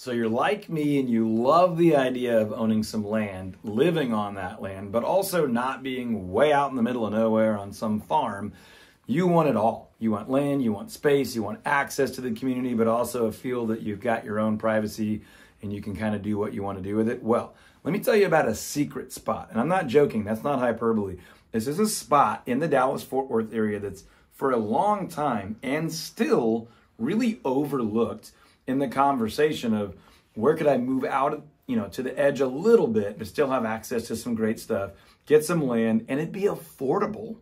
So you're like me and you love the idea of owning some land, living on that land, but also not being way out in the middle of nowhere on some farm. You want it all. You want land, you want space, you want access to the community, but also a feel that you've got your own privacy and you can kind of do what you want to do with it. Well, let me tell you about a secret spot. And I'm not joking, that's not hyperbole. This is a spot in the Dallas Fort Worth area that's for a long time and still really overlooked in the conversation of where could I move out, you know, to the edge a little bit, but still have access to some great stuff, get some land, and it'd be affordable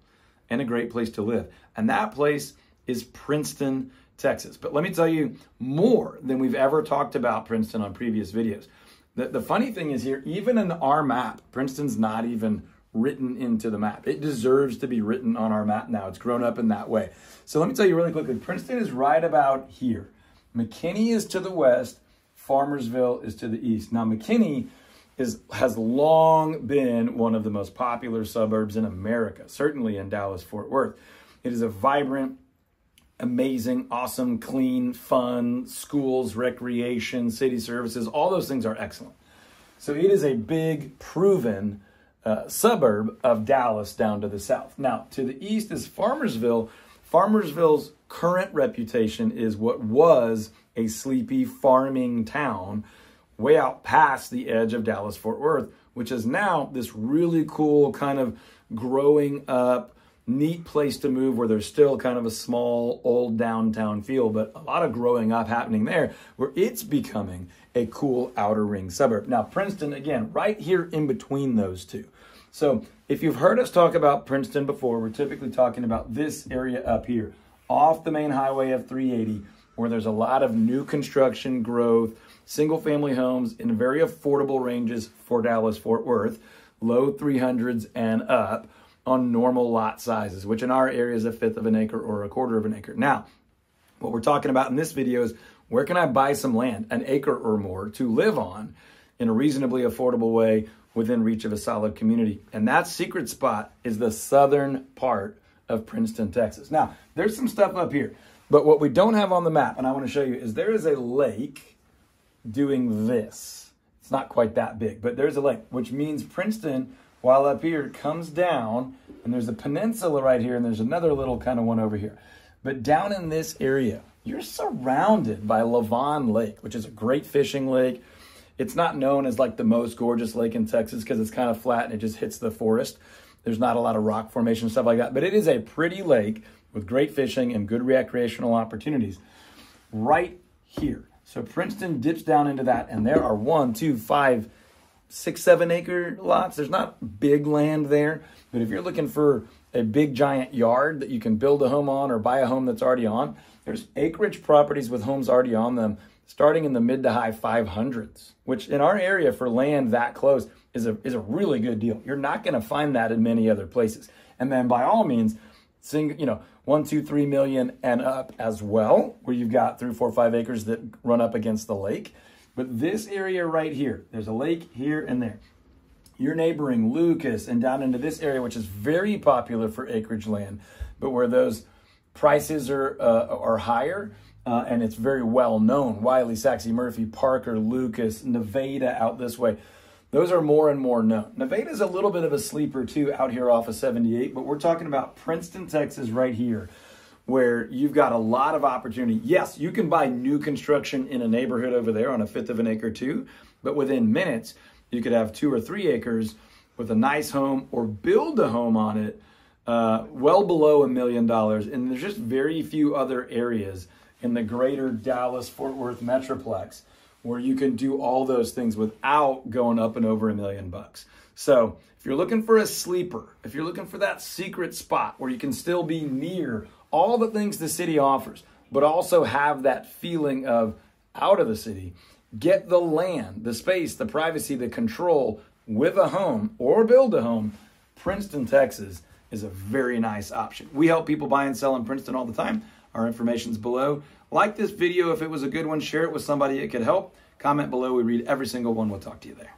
and a great place to live. And that place is Princeton, Texas. But let me tell you more than we've ever talked about Princeton on previous videos. The, the funny thing is here, even in our map, Princeton's not even written into the map. It deserves to be written on our map now. It's grown up in that way. So let me tell you really quickly Princeton is right about here. McKinney is to the west, Farmersville is to the east. Now, McKinney is, has long been one of the most popular suburbs in America, certainly in Dallas Fort Worth. It is a vibrant, amazing, awesome, clean, fun, schools, recreation, city services, all those things are excellent. So it is a big, proven uh, suburb of Dallas down to the south. Now, to the east is Farmersville. Farmersville's current reputation is what was a sleepy farming town way out past the edge of Dallas Fort Worth, which is now this really cool kind of growing up, neat place to move where there's still kind of a small old downtown feel, but a lot of growing up happening there where it's becoming a cool outer ring suburb. Now, Princeton, again, right here in between those two. So, if you've heard us talk about Princeton before, we're typically talking about this area up here off the main highway of 380, where there's a lot of new construction growth, single family homes in very affordable ranges for Dallas Fort Worth, low 300s and up on normal lot sizes, which in our area is a fifth of an acre or a quarter of an acre. Now, what we're talking about in this video is where can I buy some land, an acre or more, to live on in a reasonably affordable way within reach of a solid community. And that secret spot is the southern part of Princeton, Texas. Now, there's some stuff up here, but what we don't have on the map, and I want to show you, is there is a lake doing this. It's not quite that big, but there's a lake, which means Princeton, while up here, comes down, and there's a peninsula right here, and there's another little kind of one over here. But down in this area, you're surrounded by Lavon Lake, which is a great fishing lake. It's not known as like the most gorgeous lake in Texas because it's kind of flat and it just hits the forest. There's not a lot of rock formation, stuff like that. But it is a pretty lake with great fishing and good recreational opportunities right here. So Princeton dips down into that, and there are one, two, five, six, seven acre lots. There's not big land there, but if you're looking for a big giant yard that you can build a home on or buy a home that's already on, there's acreage properties with homes already on them starting in the mid to high 500s, which in our area for land that close is a, is a really good deal. You're not going to find that in many other places. And then by all means, sing, you know, one, two, three million and up as well, where you've got three, four, five acres that run up against the lake. But this area right here, there's a lake here and there. You're neighboring Lucas and down into this area, which is very popular for acreage land, but where those prices are uh, are higher, uh, and it's very well known. Wylie, Sachse, Murphy, Parker, Lucas, Nevada out this way. Those are more and more known. Nevada is a little bit of a sleeper too out here off of 78, but we're talking about Princeton, Texas, right here, where you've got a lot of opportunity. Yes, you can buy new construction in a neighborhood over there on a fifth of an acre too, but within minutes, you could have two or three acres with a nice home or build a home on it uh, well below a million dollars. And there's just very few other areas in the greater Dallas Fort Worth Metroplex where you can do all those things without going up and over a million bucks. So, if you're looking for a sleeper, if you're looking for that secret spot where you can still be near all the things the city offers, but also have that feeling of out of the city, get the land, the space, the privacy, the control with a home or build a home, Princeton, Texas is a very nice option. We help people buy and sell in Princeton all the time. Our information's below. Like this video if it was a good one, share it with somebody it could help. Comment below. We read every single one. We'll talk to you there.